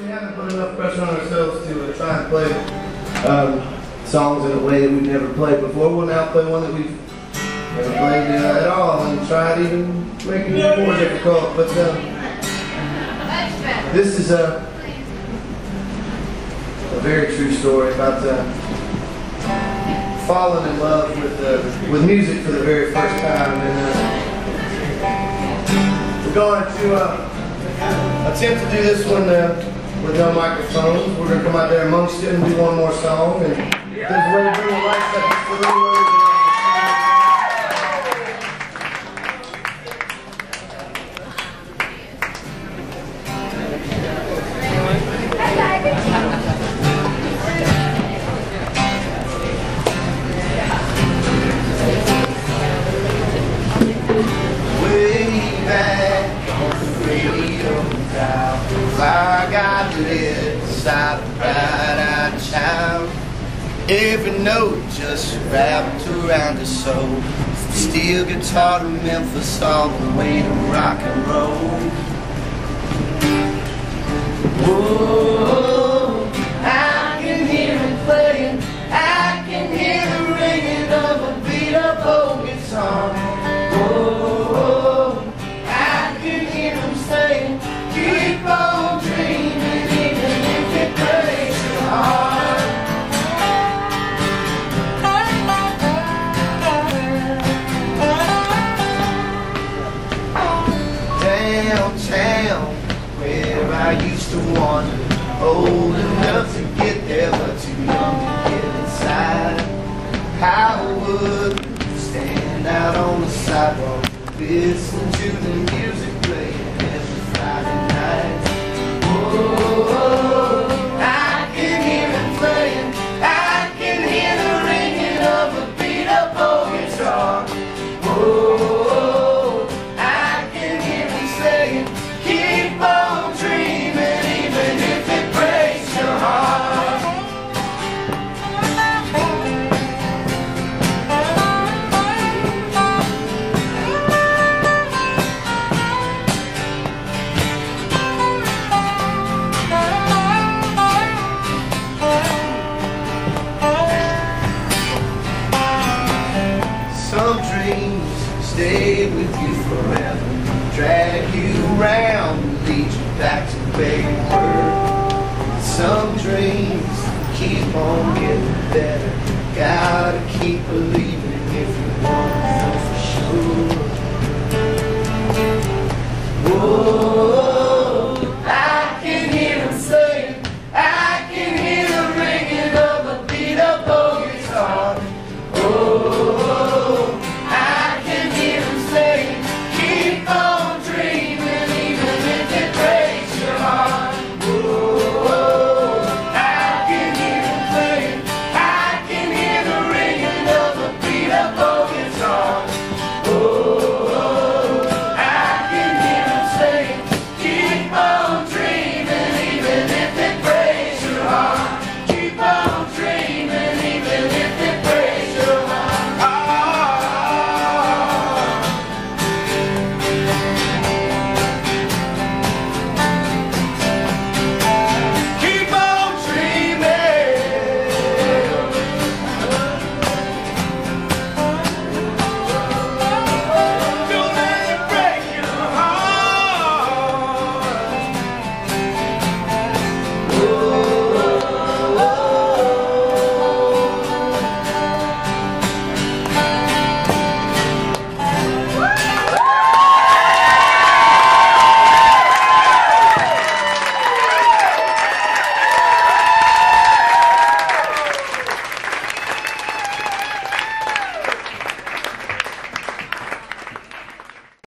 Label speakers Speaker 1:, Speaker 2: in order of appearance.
Speaker 1: we haven't put enough pressure on ourselves to uh, try and play um, songs in a way that we've never played before. We'll now play one that we've never played uh, at all and try it even making it more difficult. But uh, this is a, a very true story about uh, falling in love with uh, with music for the very first time. And uh, we're going to uh, attempt to do this one with no microphones. We're to come out there amongst it and do one more song. And if I got lit inside right out of town. Every note just wrapped around her soul. Steel guitar to Memphis all the way to rock and roll. Whoa, Downtown, where I used to wander, old enough to get there, but too young to get inside. How would stand out on the sidewalk, listen to the music playing with you forever, drag you around, lead you back to you. Some dreams keep on getting better, gotta keep